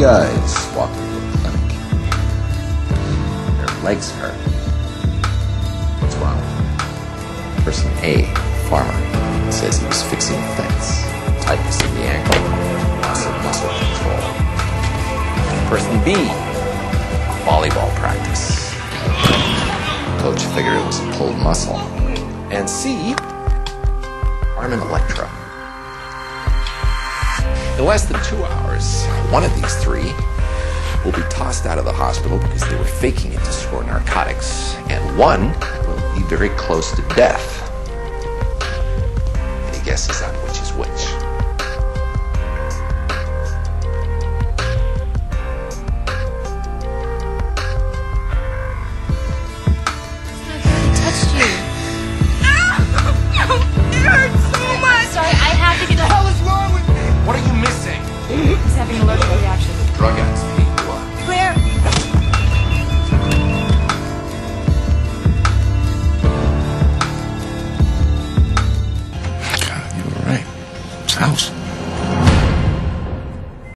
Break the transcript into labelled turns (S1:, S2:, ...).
S1: guys walk into a clinic. Their legs hurt. What's wrong? Person A, farmer, says he was fixing fence. Tightness in the ankle, loss of muscle control. Person B, volleyball practice. Coach figured it was a pulled muscle. And C, Armin Electro. In less than two hours, one of these three will be tossed out of the hospital because they were faking it to score narcotics, and one will be very close to death. Any guesses
S2: having an allergic reaction.
S1: Drug addicts hate blood.
S2: Claire,
S3: God, you were right. It's house.